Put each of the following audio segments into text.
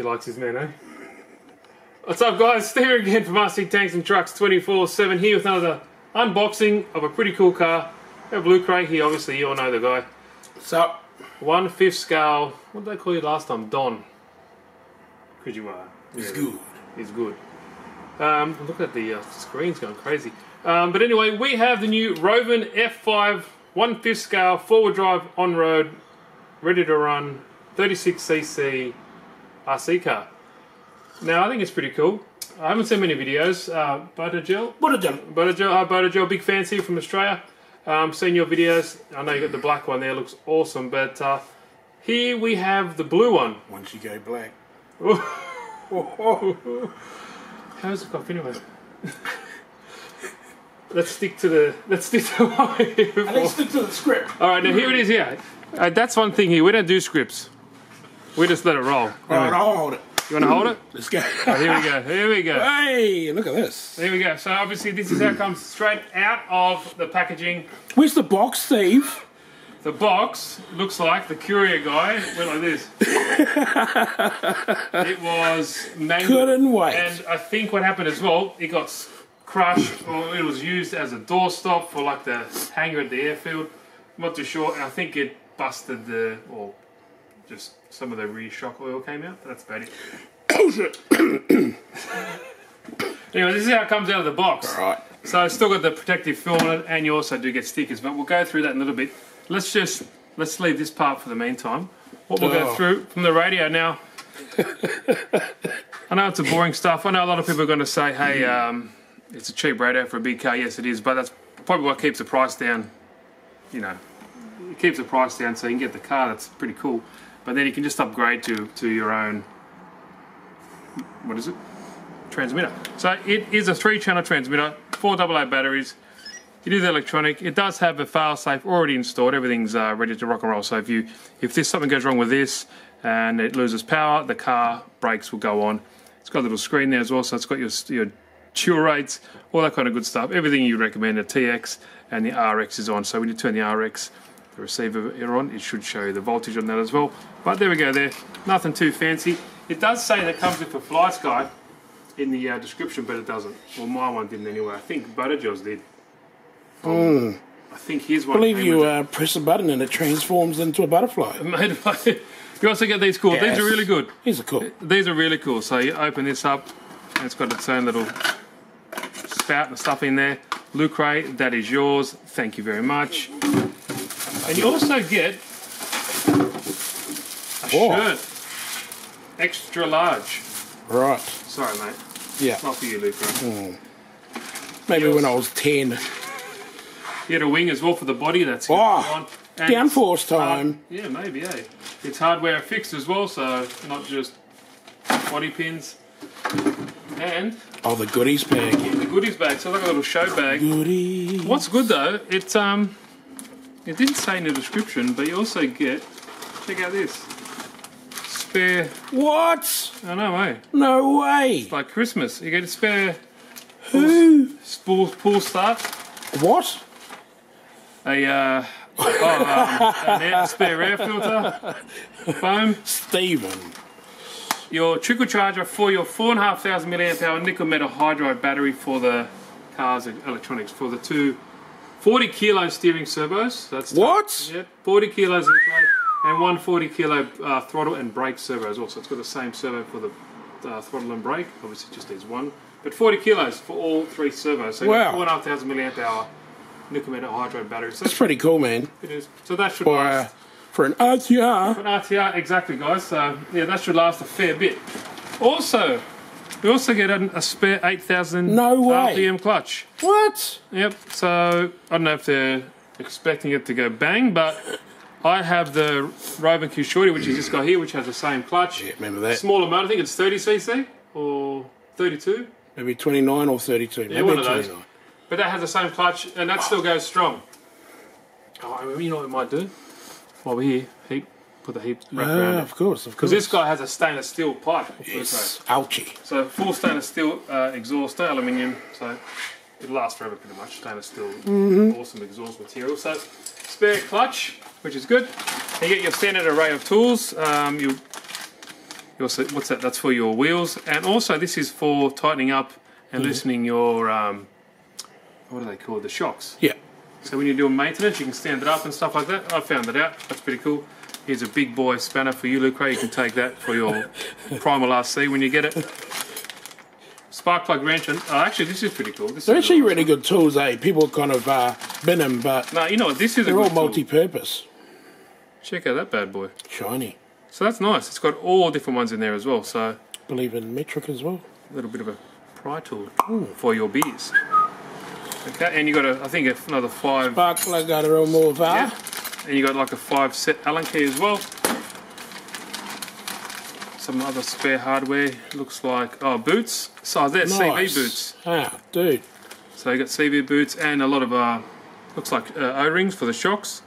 he likes his men, eh? What's up, guys? Steve again from RC Tanks and Trucks 24 7 here with another unboxing of a pretty cool car. We have Luke Ray here, obviously, you all know the guy. What's up? One fifth scale, what did they call you last time? Don. Could Kujiwara. It's good. He's good. Um, look at the uh, screen's going crazy. Um, but anyway, we have the new Rovan F5 one fifth scale four wheel drive on road, ready to run, 36cc RC car. Now I think it's pretty cool. I haven't seen many videos. Uh, Buttergel, jump. Buttergel, hi Buttergel, big fan here from Australia. Um, seen your videos. I know you got the black one there, looks awesome. But uh, here we have the blue one. Once you go black. How's it got anyway? let's stick to the let's stick to what we're here for. Let's stick to the script. All right, now here it is. Here, uh, that's one thing here. We don't do scripts. We just let it roll. Alright, I'll hold it. You want to hold it? Let's go. Here we go. Here we go. hey, look at this. Here we go. So obviously this is how it comes straight out of the packaging. Where's the box, Steve? The box looks like the courier guy went like this. it was manual. Couldn't wait. And I think what happened as well, it got crushed or it was used as a doorstop for like the hangar at the airfield. I'm not too sure. And I think it busted the, or just some of the rear shock oil came out. But that's about it. Oh shit. Anyway, this is how it comes out of the box. Alright. So it's still got the protective film on it, and you also do get stickers. But we'll go through that in a little bit. Let's just let's leave this part for the meantime. What we'll go Oh. through from the radio now. I know it's a boring stuff. I know a lot of people are going to say, "Hey, um, it's a cheap radio for a big car." Yes, it is, but that's probably what keeps the price down. You know, it keeps the price down so you can get the car. That's pretty cool. But then you can just upgrade to to your own. What is it? transmitter. So it is a three channel transmitter, four AA batteries. It is electronic. It does have a fail safe already installed. Everything's uh, ready to rock and roll. So if you if this something goes wrong with this and it loses power, the car brakes will go on. It's got a little screen there as well, so it's got your your chill rates, all that kind of good stuff. Everything you recommend. The TX and the RX is on. So when you turn the RX, the receiver here on, it should show you the voltage on that as well. But there we go. There, nothing too fancy. It does say that it comes with a FlySky in the uh, description, but it doesn't. Well, my one didn't anyway. I think Buttergel's did. I think his one. I believe you uh, press a button and it transforms into a butterfly. it. Made by- you also get these cool. These are really good. These are cool. These are really cool. So you open this up, and it's got its own little spout and stuff in there. Ray, that is yours. Thank you very much. And you also get a Whoa. shirt, extra large. Right. Sorry, mate. Yeah. Not for you, Luke Ray. Hmm. Maybe when I was 10. You had a wing as well for the body. That's Oh. And Downforce hard- uh, time. yeah, maybe. Yeah, it's hardware fixed as well, so not just body pins. And Oh, the goodies bag. the goodies bag. So like a little show bag. Goodies. What's good though? It's um, it didn't say in the description, but you also get. Check out this. Spare. What? I know, eh? No way. Like Christmas, you get a spare Who? spool pool start. What? A uh, oh, um, an spare air filter, foam. Steven. your trickle charger for your four and a half thousand milliamp hour nickel metal hydride battery for the car's and electronics for the two 40 kilo steering servos. That's What? Yeah, 40 kilos and 140 kilo uh, throttle and brake servos. Also, it's got the same servo for the uh, throttle and brake. Obviously, just needs one, but 40 kilos for all three servos. So Wow. four and a half thousand milliamp hour nickel metal hydride battery. So That's pretty cool, man. it is. So that should For, last. uh, for an RTR. For an RTR, exactly, guys. So yeah, that should last a fair bit. Also, we also get a, a spare 8,000 No way. RPM clutch. What? Yep. So I don't know if they're expecting it to go bang, but I have the Rovan Q Shorty, which is this guy here, which has the same clutch. Yeah, remember that. Smaller motor. I think it's 30cc or 32, Maybe 29 or 32. Maybe one of those. 29. but that has the same clutch, and that ah. still goes strong. Oh, you know what we might do? While we're here, heat, put the heat wrap around Ah, it. of course, of course. Because this guy has a stainless steel pipe. Yes. Ouchie. So full stainless steel uh, exhaust, no aluminium, so it lasts forever pretty much. Stainless steel, awesome exhaust material. So spare clutch, which is good. You get your standard array of tools. Um, you, you also, what's that? That's for your wheels, and also this is for tightening up and loosening your um, what are they called? The shocks. Yeah. So when you're doing maintenance, you can stand it up and stuff like that. I found that out. That's pretty cool. Here's a big boy spanner for you, Luke You can take that for your Primal RC when you get it. Spark plug wrench. And, oh, actually, this is pretty cool. This They're actually really good tools, eh? People kind of uh, bin them, but No, you know what? This is a they're all multi-purpose. Check out that bad boy. Shiny. So that's nice. It's got all different ones in there as well. So Believe in metric as well. a little bit of a pry tool for your beers. Okay, and you got a, I think another five. Spark plug got a real more var. Yeah. And you got like a five set Allen key as well. Some other spare hardware. Looks like oh boots. So they're Nice. CV boots. Ah, dude. So you got CV boots and a lot of uh, looks like uh, O-rings for the shocks,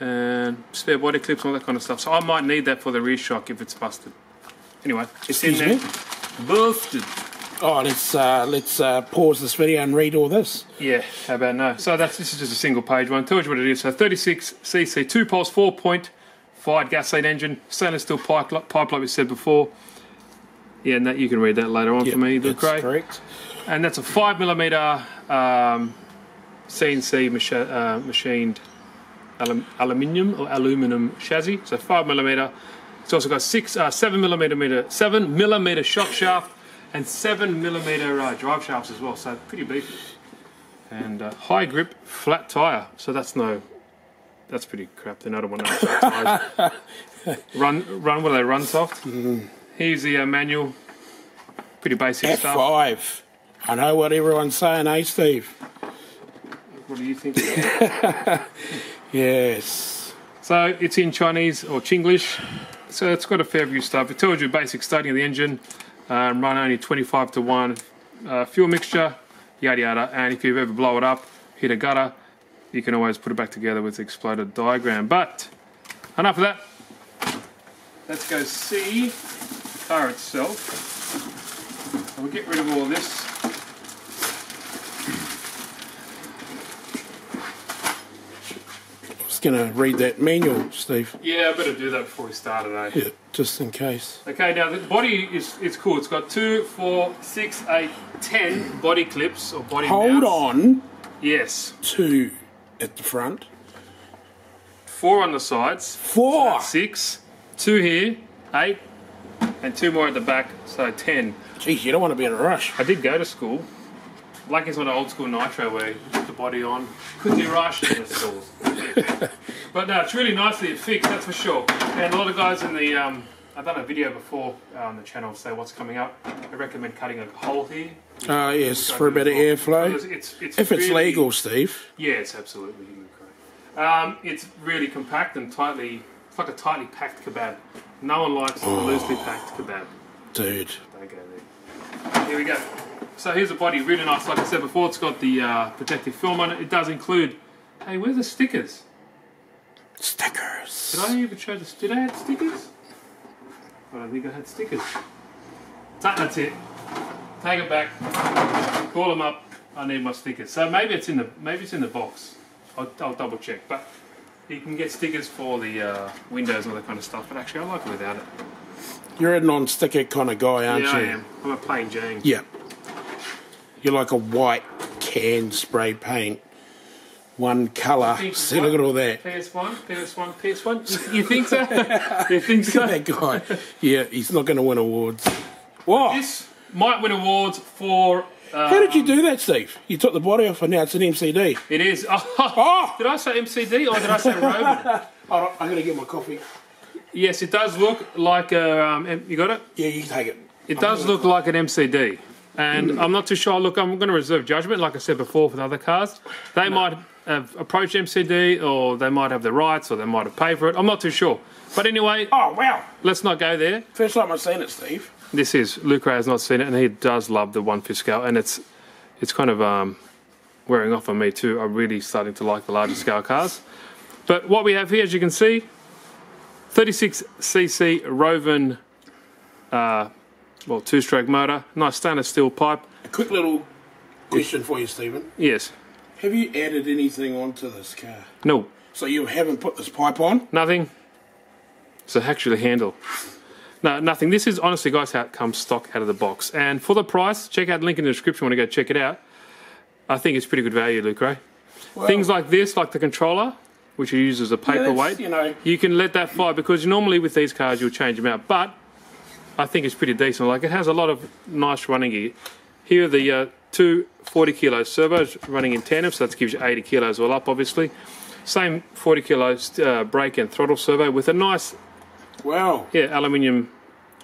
and spare body clips and all that kind of stuff. So I might need that for the rear shock if it's busted. Anyway, it's Excuse in there. me? Busted. Oh, let's uh, let's uh, pause this video and read all this. Yeah, how about no? So that's this is just a single page one. Tells you what it is. So 36 cc, two pulse, four point fired gasoline engine, stainless steel pipe, pipe like we said before. Yeah, and that you can read that later on for me, Luke that's correct. And that's a five millimeter um, CNC machi- uh, machined alum- aluminium or aluminum chassis. So five millimeter. It's also got six, uh, seven millimeter, meter, seven millimeter shock shaft and seven millimeter uh, drive shafts as well. So pretty beefy. And uh, high grip flat tire. So that's no, that's pretty crap. Then I don't want no run, run. What are they? Run soft. Here's the uh, manual. Pretty basic stuff. F5. I know what everyone's saying, eh, Steve? What do you think? Yes. So it's in Chinese or Chinglish. So it's got a fair few stuff. It tells you basic starting of the engine, um, run only 25 to 1, uh, fuel mixture, yada yada. And if you ever blow it up, hit a gutter, you can always put it back together with the exploded diagram. But enough of that. Let's go see the car itself. We'll get rid of all this. I was going to read that manual, Steve. Yeah, I better do that before we start today. Eh? Yeah, just in case. Okay, now the body is it's cool. It's got two, four, six, eight, ten body clips or body Hold mounts. on. Yes, Two at the front. four on the sides. Four. That's six. Two here, eight, and two more at the back. So ten. Jeez, you don't want to be in a rush. I did go to school. Like it's not an old school nitro where you put the body on, quickly rush, and it stalls. but no, it's really nicely fixed, that's for sure. And a lot of guys in the, um, I've done a video before uh, on the channel say what's coming up. I recommend cutting a hole here. Uh, yes, for a of airflow. It's, it's If it's really- legal, Steve. Yeah, it's absolutely correct. Um, it's really compact and tightly, it's like a tightly packed kebab. No one likes a loosely packed kebab. Dude. Don't go there. Here we go. So here's the body, really nice. Like I said before, it's got the uh, protective film on it. It does include. Hey, where's the stickers? Stickers. Did I even show the? Did I have stickers? I don't think I had stickers. That- That's it. Take it back. Call them up. I need my stickers. So maybe it's in the maybe it's in the box. I'll, I'll double check. But you can get stickers for the uh, windows and all that kind of stuff. But actually, I like it without it. You're a non-sticker kind of guy, aren't yeah, you? I am. I'm a plain Jane. Yeah. You're like a white can spray paint. One colour. See, look at all that. PS1, PS1, PS1. You think so? you think so? That guy. Yeah, he's not going to win awards. What? This might win awards for. How did you do that, Steve? You took the body off and now it's an MCD. It is. Oh, Oh! Did I say MCD or did I say Rovan? I'm going to get my coffee. yes, it does look like a. Um, you got it? Yeah, you can take it. It does look like an MCD. And I'm not too sure. Look, I'm going to reserve judgment, like I said before, for the other cars. They might have approached MCD, or they might have the rights, or they might have paid for it. I'm not too sure. But anyway, Oh, wow. let's not go there. First time I've seen it, Steve. This is Luke Ray has not seen it, and he does love the one fifth scale, and it's it's kind of um, wearing off on me too. I'm really starting to like the larger scale cars. But what we have here, as you can see, 36cc Rovan, uh, well, two-stroke motor, nice stainless steel pipe. A quick little question for you, Stephen. Yes, Have you added anything onto this car? no, So you haven't put this pipe on? Nothing. So actually handle. No, nothing. This is honestly, guys, how it comes stock out of the box. And for the price, check out the link in the description when you go check it out. I think it's pretty good value, Luke, right? Well, Things like this, like the controller, which you use as a yeah, paperweight, you know, you can let that fly because normally with these cars you'll change them out. But I think it's pretty decent. Like it has a lot of nice running gear. Here are the uh, two 40 kilo servos running in tandem, so that gives you 80 kilos all up, obviously. Same 40 kilos uh, brake and throttle servo with a nice, well, yeah, aluminium.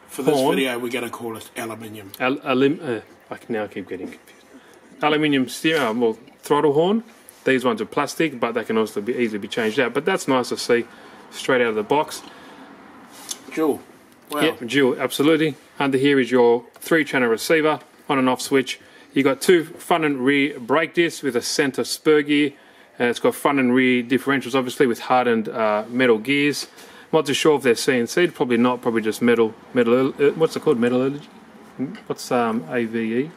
for this Horn. video, we're going to call it aluminium. Al- alim- uh, I can, now keep getting confused. Aluminium steer, uh, well, throttle horn. These ones are plastic, but they can also be easily be changed out. But that's nice to see straight out of the box. Jewel. Wow. Yeah, dual, absolutely. Under here is your three channel receiver, on and off switch. You've got two front and rear brake discs with a center spur gear. And it's got front and rear differentials, obviously, with hardened uh, metal gears. I'm Not too sure if they're CNC, probably not, probably just metal. metal. Uh, what's it called? Metallurgy? Hmm? What's um, AVE?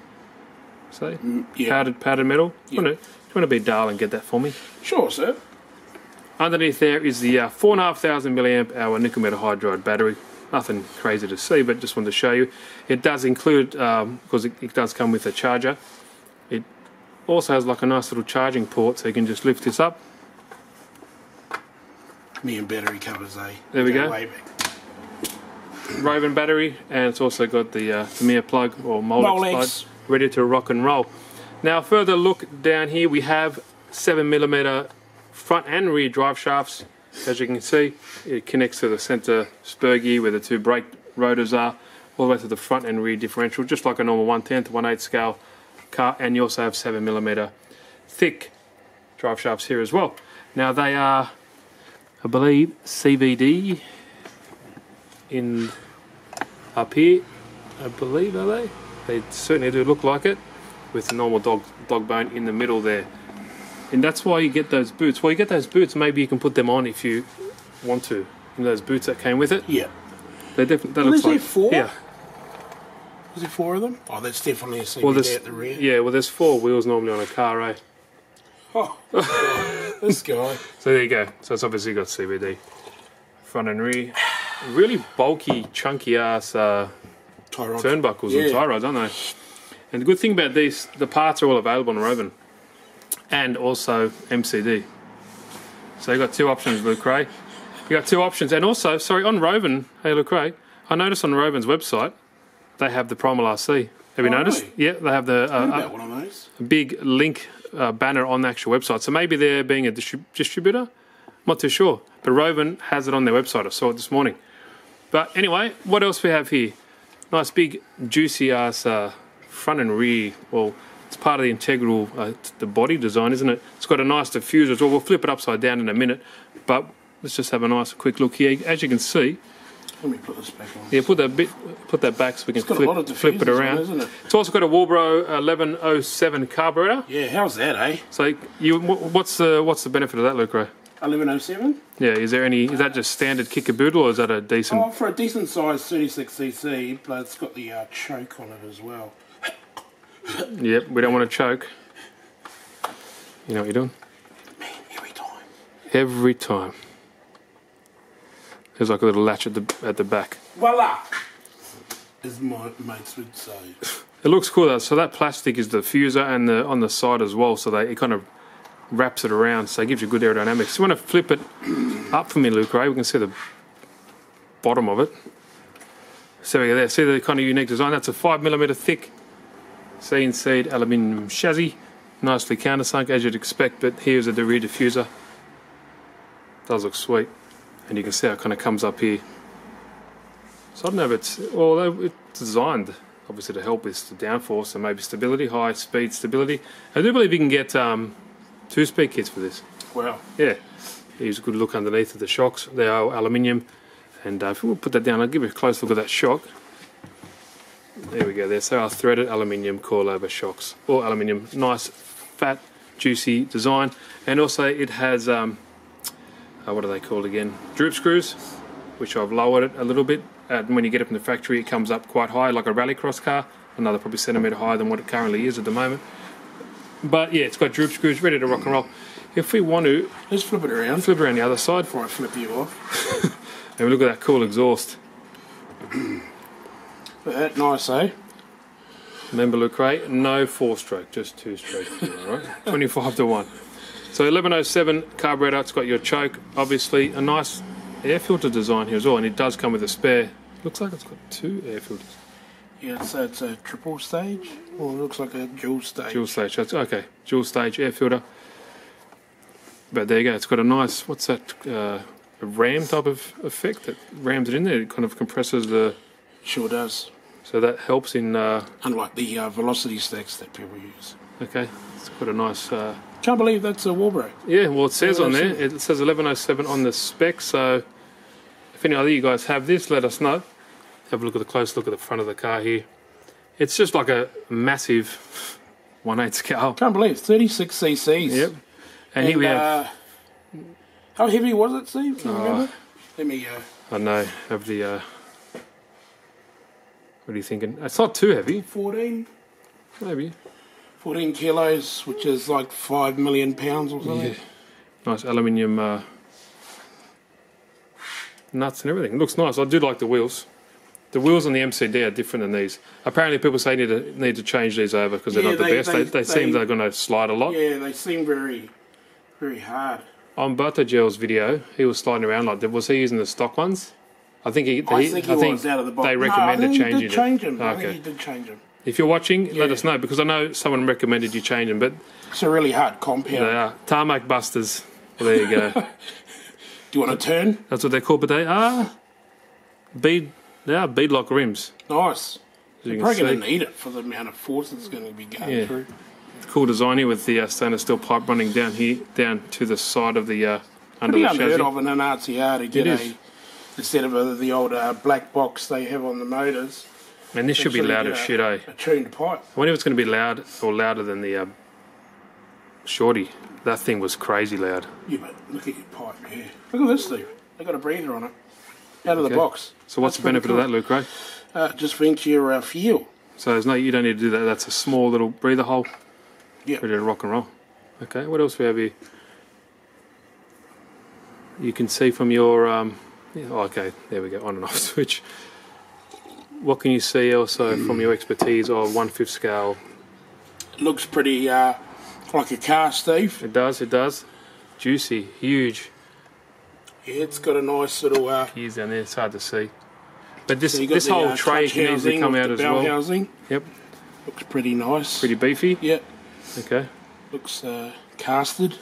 Say? yeah. Powdered, powdered metal? Do, you want to, do you want to be a darling and get that for me? Sure, sir. Underneath there is the uh, 4,500 milliamp hour nickel metal hydride battery. Nothing crazy to see, but just wanted to show you. It does include, um, because it, it does come with a charger, it also has like a nice little charging port, so you can just lift this up. Me and battery covers, eh? There we go. Back. Raven battery, and it's also got the uh, Tamiya plug or Molex, Molex. plug, ready to rock and roll. Now, further look down here, we have 7mm front and rear drive shafts. As you can see, it connects to the center spur gear where the two brake rotors are, all the way to the front and rear differential, just like a normal 110 to 1/8 scale car. And you also have 7mm thick drive shafts here as well. Now, they are, I believe, CVD in up here, I believe, are they? They certainly do look like it, with the normal dog dog bone in the middle there. And that's why you get those boots. Well, you get those boots. Maybe you can put them on if you want to. You know, those boots that came with it. Yeah. They definitely. That Well, looks there like four? Yeah. Is there four of them? Oh, that's definitely a Well, there's at the rear. yeah. Well, there's four wheels normally on a car, eh? Oh, this guy. So there you go. So it's obviously got CVD, front and rear. Really bulky, chunky ass uh, turnbuckles Yeah. and tie rods, aren't they? And the good thing about these, the parts are all available on Rovan, and also MCD. So you've got two options, Luke Ray. You got two options, and also, sorry, on Rovan. Hey, Ray. I noticed on Rovan's website they have the Primal RC. Have you Oh, noticed? really? Yeah, they have the uh, uh, about one of those. big link uh, banner on the actual website. So maybe they're being a distrib- distributor. Not too sure. But Rovan has it on their website. I saw it this morning. But anyway, what else we have here? Nice big juicy ass uh, front and rear. Well, part of the integral uh, the body design, isn't it? It's got a nice diffuser as well. We'll flip it upside down in a minute. But let's just have a nice quick look here. As you can see, Let me put this back on. yeah, put that bit, put that back so we can flip, flip it around. isn't it? It's also got a Walbro 1107 carburetor. Yeah, how's that, eh? So you, what's the what's the benefit of that, Ray? 1107? Yeah, is there any? Is that just standard kickaboodle, or is that a decent? Oh, for a decent sized 36cc, but it's got the uh, choke on it as well. Yep, we don't want to choke. You know what you're doing? Man, every time. Every time. There's like a little latch at the at the back. Voila! As my mates would say. It looks cool though. So that plastic is the fuser and the on the side as well. So they it kind of wraps it around. So it gives you good aerodynamics. You want to flip it up for me, Luke? Right? We can see the bottom of it. So we go there. See the kind of unique design. That's a five millimeter thick CNC aluminium chassis, nicely countersunk as you'd expect. But here's the rear diffuser. Does look sweet, and you can see how it kind of comes up here. So I don't know if it's although it's designed obviously to help with the downforce and maybe stability, high speed stability. I do believe you can get um, two speed kits for this. Wow. Yeah, here's a good look underneath of the shocks. They are aluminium, and uh, if we'll put that down, I'll give you a close look at that shock. There we go. There, so our threaded aluminium coilover shocks, all aluminium, nice, fat, juicy design, and also it has um, uh, what are they called again? Droop screws, which I've lowered it a little bit. And when you get it from the factory, it comes up quite high, like a rallycross car, another probably centimetre higher than what it currently is at the moment. But yeah, it's got droop screws ready to rock and roll. If we want to Let's flip it around flip it around the other side before I flip you off. and look at that cool exhaust. That nice, eh? Remember, Luke Ray, no four stroke, just two stroke. all right, twenty-five to one. So 1107 carburetor. It's got your choke, obviously a nice air filter design here as well, and it does come with a spare. Looks like it's got two air filters. Yeah, so it's a triple stage, or it looks like a dual stage. Dual stage. That's okay. Dual stage air filter. But there you go. It's got a nice. What's that? Uh, a ram type of effect that rams it in there. It kind of compresses the. Sure does. So that helps in. Uh, Unlike the uh, velocity stacks that people use. okay. it's quite a nice. Uh, Can't believe that's a Walbro. yeah. Well, it says on there. It says 1107 on the spec. So if any other you guys have this, let us know. Have a look at the close look at the front of the car here. It's just like a massive 1/8 scale. Can't believe it's 36 cc's. Yep. And, here we have. uh, how heavy was it, Steve? Do you Oh. remember? Let me uh, I know. Have the. What are you thinking? It's not too heavy. 14, Maybe. 14 kilos, which is like 5 million pounds or something. Yeah. Nice aluminium uh, nuts and everything. looks nice. I do like the wheels. The wheels on the MCD are different than these. Apparently, people say need to need to change these over because they're Yeah, not the they- best. They, they- they, seem they- they're going to slide a lot. Yeah, they seem very, very hard. On Gel's video, he was sliding around like that. Was he using the stock ones? I think he. I he- think he was out of the box. They no, I recommended think he changing did change it. him. I think he did change him. If you're watching, let us know because I know someone recommended you change them, but It's a really hard compound. they are tarmac busters. Well, there you go. Do you want to turn? That's what they're called, but they are bead. They are beadlock rims. Nice. You You're probably going to need it for the amount of force that's going to be going Yeah. through. Cool design here with the uh, stainless steel pipe running down here, down to the side of the uh, under Pretty the unheard chassis. of in an RTR to get It a. instead of a, the old uh, black box they have on the motors. And this should be loud as a- shit, eh? A tuned pipe. I wonder if it's going to be loud or louder than the uh, Shorty. That thing was crazy loud. Yeah, but look at your pipe here. Look at this, Steve. They got a breather on it. Out of Okay. the box. So what's That's the benefit pretty of that, Luke? Right? Uh, just vent your uh, fuel. So there's no, you don't need to do that. That's a small little breather hole. Yeah. Ready to rock and roll. Okay. What else we have here? You can see from your um, yeah, oh, okay. There we go. On and off switch. What can you see also from your expertise of one fifth scale? Looks pretty uh, like a car, Steve. It does. It does. Juicy, huge. Yeah, it's got a nice little. Uh, Gears down there. It's hard to see. But this so this the, whole uh, tray can easily come out as well. housing. Yep. Looks pretty nice. Pretty beefy. Yep. Okay. Looks uh, casted.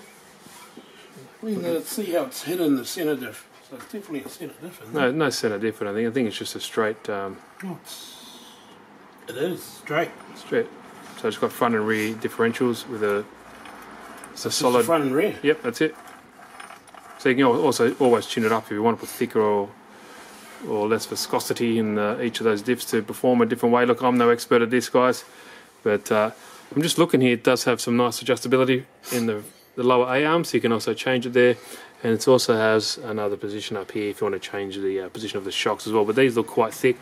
I mean, uh, see how it's hidden in the centre diff. So it's definitely a centre diff. No, it? no center different. I think. I think it's just a straight, um, Oh, it's- straight. straight. So it's got front and rear differentials with a. It's a It's solid. front and rear. Yep, that's it. So you can also always tune it up if you want to put thicker or or less viscosity in uh, each of those diffs to perform a different way. Look, I'm no expert at this, guys, but uh, I'm just looking here. It does have some nice adjustability in the the lower A arm, so you can also change it there. And it also has another position up here if you want to change the uh, position of the shocks as well. But these look quite thick.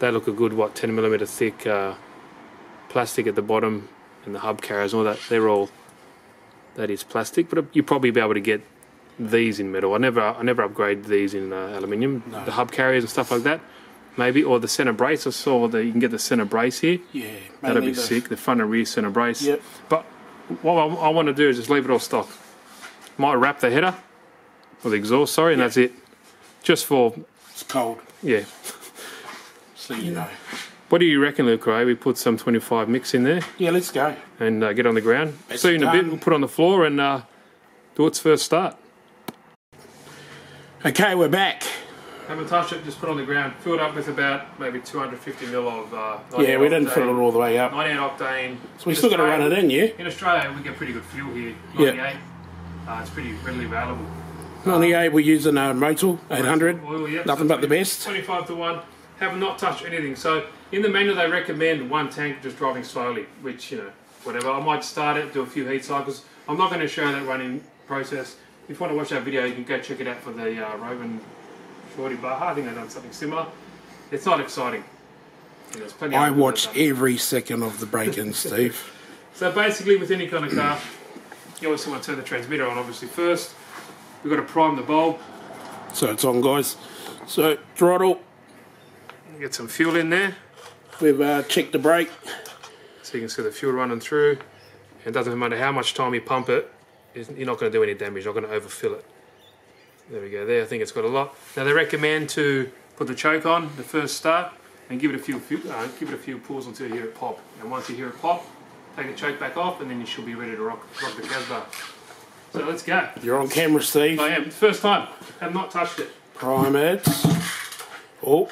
They look a good what 10 millimeter thick uh, plastic at the bottom, and the hub carriers and all that. They're all that is plastic, but you'll probably be able to get these in metal. I never, I never upgrade these in uh, aluminium. No. The hub carriers and stuff like that, maybe, or the center brace. I saw that you can get the center brace here. Yeah. That'd mainly be the- sick. The front and rear center brace. Yep. But what I, I want to do is just leave it all stock. Might wrap the header or the exhaust, sorry, and that's it. Just for It's cold, yeah. so you know. What do you reckon, Luke? Ray? We put some 25 mix in there Yeah, let's go. and uh, get on the ground. It's See you in a bit. We'll put it on the floor and uh, do its first start. Okay, we're back. Haven't touched it, just put it on the ground. Filled up with about maybe 250 mil of. Uh, Yeah, we didn't octane- fill it all the way up. 98 octane. So we still got to run it in, yeah? In Australia, we get pretty good fuel here. Yeah. 98. Uh, it's pretty readily available. 98, we're using a Motul 800. Oil, yeah, Nothing so but the best. 25 to 1. Have not touched anything. So in the manual, they recommend one tank just driving slowly, which, you know, whatever. I might start it, do a few heat cycles. I'm not going to show that running process. If you want to watch that video, you can go check it out for the uh, Rovan Shorty Baja. I think they've done something similar. It's not exciting. There's plenty I watch that done it. every second of the break in, Steve. So basically, with any kind of car, you always want to turn the transmitter on. Obviously, first we've got to prime the bulb. So it's on, guys. So throttle. Get some fuel in there, We've uh, checked the brake. so you can see the fuel running through. And it doesn't matter how much time you pump it, you're not going to do any damage. You're not going to overfill it. There we go. There, I think it's got a lot. Now they recommend to put the choke on the first start and give it a few, few uh, give it a few pulls until you hear it pop. And once you hear it pop, take the choke back off, and then you should be ready to rock, rock the Casbah. So let's go. You're on camera, Steve. I am first time. Have not touched it. Prime it. Oh. Oi!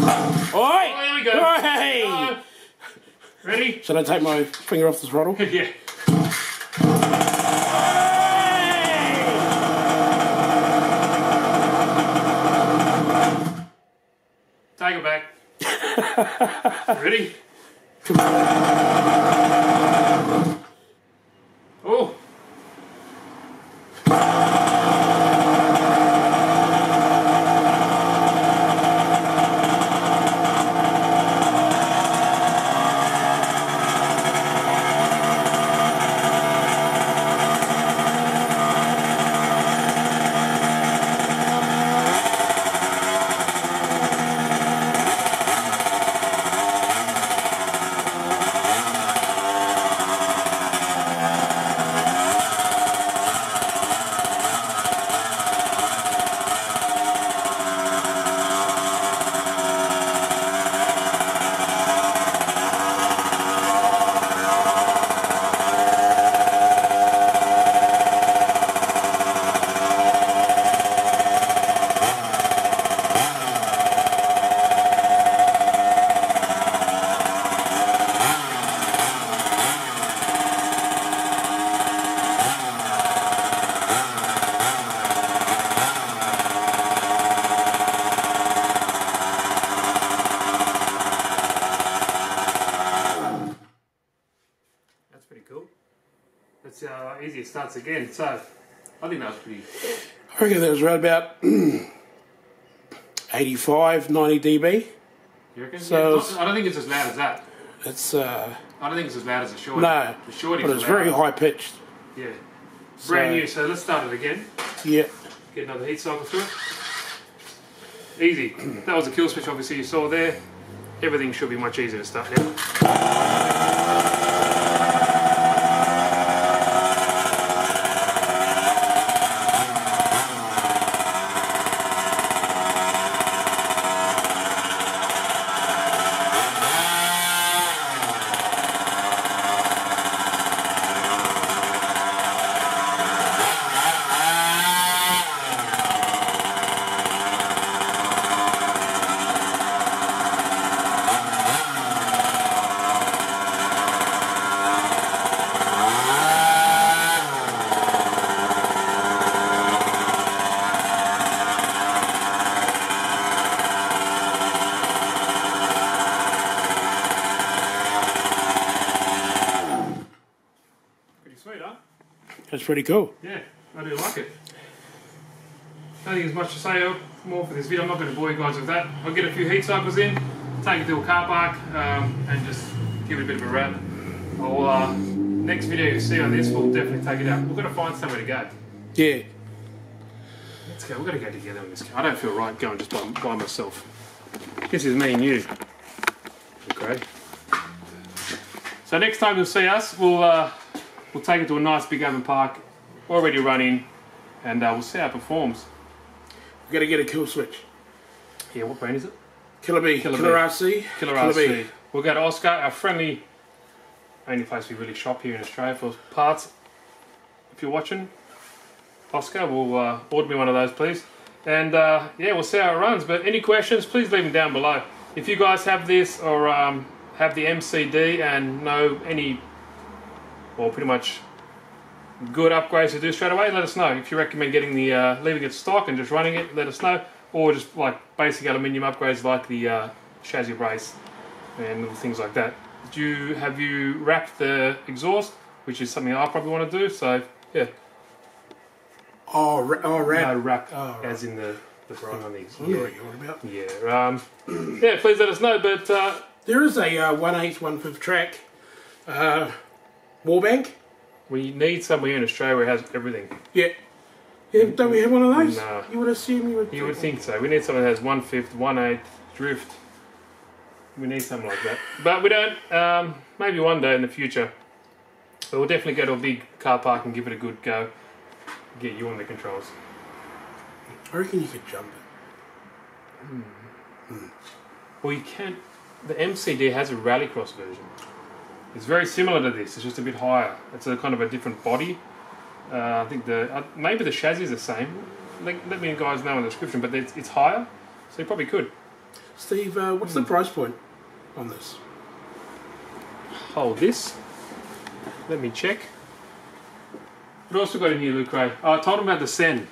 Oh, there we go. Hey! Uh, ready? Should I take my finger off the throttle? yeah. Take it back. Ready? Oh. That's pretty cool. That's how starts again. So, I think that was pretty. I reckon that was right about 85, 90 dB. You reckon? So Yeah, not- I don't think it's as loud as that. It's, uh, I don't think it's as loud as the shorty. no, the shorty but it's very high pitched. Yeah. Brand So- new. So let's start it again. Yeah. Get another heat cycle through it. Easy. That was a kill switch. Obviously, you saw there. Everything should be much easier to start now. Pretty sweet, huh? That's pretty cool. Yeah, I do like it. Think there's much to say more for this video. I'm not going to bore you guys with that. I'll get a few heat cycles in, take it to a car park, um, and just give it a bit of a run. I'll, uh, next video you see on this, we'll definitely take it out. We've got to find somewhere to go. Yeah. Let's go. We've got to go together on this car. I don't feel right going just by, by myself. This is me and you. Okay. So next time you'll see us, we'll uh, we'll take it to a nice big open park, already running, and uh, we'll see how it performs. We've got to get a kill switch. Yeah, what brand is it? Killer B. Killer Killer, B. RC. Killer Killer RC. B. We'll go to Oscar, our friendly, only place we really shop here in Australia for parts. If you're watching, Oscar, we'll uh, order me one of those, please. And uh, yeah, we'll see how it runs. But any questions, please leave them down below. If you guys have this or um, have the MCD and know any, or pretty much good upgrades to do straight away, let us know. If you recommend getting the uh, leaving it stock and just running it, let us know. Or just like basic aluminium upgrades like the uh, chassis brace and little things like that. Did you have you wrapped the exhaust, which is something I probably want to do. So yeah, Oh, ra- oh, no wrap Oh, right. as in the, the thing on the I exhaust. what you're on about. Yeah, um, yeah. Please let us know. But uh, There is a uh, one eighth, one fifth track uh, Warbank? We need somewhere in Australia where it has everything. Yeah. Yeah, don't we have one of those? No. You would assume you would. You would think so. We need something that has one fifth, one eighth drift. We need something like that. But we don't. Um, maybe one day in the future. But we'll definitely go to a big car park and give it a good go. Get you on the controls. I reckon you could jump it. Well, you can't. The MCD has a rallycross version. It's very similar to this. It's just a bit higher. It's a kind of a different body. Uh, I think the uh, maybe the chassis is the same. Let, let me guys know in the description. But it's, it's higher, so you probably could. Steve, uh, what's the price point on this? hold this. Let me check. What else we got in here, Luke Ray? Oh, I told him about the Sen.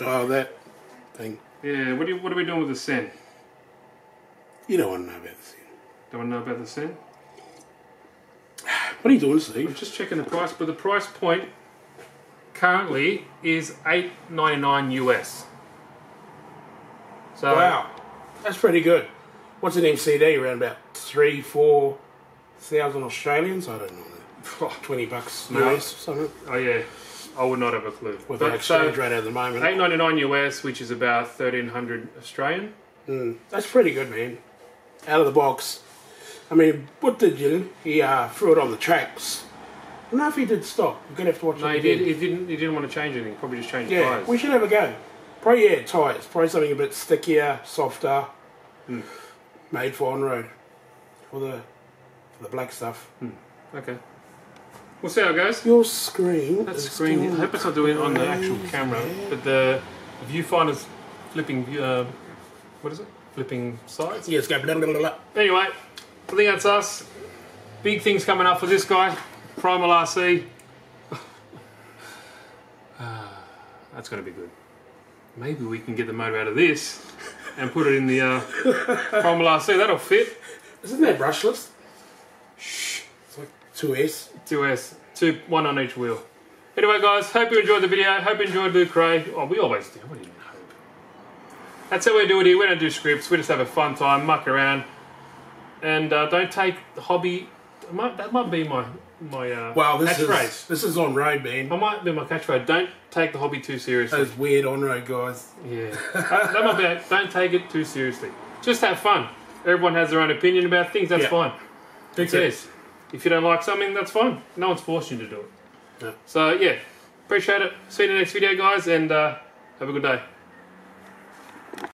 Oh, that thing. Yeah, what, do you, what are we doing with the Sen? You don't want to know about this. Don't want to know about the Sen? What are you doing, I'm Steve? just checking the price, but the price point currently is eight ninety nine US. So Wow, that's pretty good. What's an MCD? Around about three, four thousand Australians? I don't know. Twenty bucks No. US, something. Oh yeah, I would not have a clue. With the But exchange so rate at the moment. eight ninety nine US, which is about thirteen hundred Australian. Mm, that's pretty good, man. Out of the box. I mean, what did you? He uh, threw it on the tracks. I don't know if he did stop. We're gonna have to watch No, it he did. He didn't. He didn't want to change anything. Probably just change Yeah, tires. we should have a go. Probably yeah, tyres. Probably something a bit stickier, softer, Hmm. made for on road for the for the black stuff. Okay. We'll see how it goes. Your screen. That is screen, I hope it's not doing it on the actual camera, but the, viewfinder's flipping, uh, what is it? Flipping sides? Yeah, it's going. Blah, blah, blah. Anyway, I think that's us. Big things coming up for this guy, Primal RC. Ah, that's going to be good. Maybe we can get the motor out of this and put it in the uh, Primal RC. That'll fit. Isn't that brushless? Shh. It's like two S. 2S, two, one on each wheel. Anyway, guys, hope you enjoyed the video. Hope you enjoyed Luke Ray. Oh, we always do. What do you mean, hope? That's how we do it here. We don't do scripts. We just have a fun time, muck around, and uh, don't take the hobby. Might, that might be my my uh, Well, this catchphrase. is this is on road, man. That might be my catchphrase. Don't take the hobby too seriously. Those weird on road guys. Yeah, that, that might be. it. Don't take it too seriously. Just have fun. Everyone has their own opinion about things. That's Yeah. fine. Who cares? If you don't like something, that's fine. No one's forcing you to do it. Yeah. So yeah, appreciate it. See you in the next video, guys, and uh, have a good day.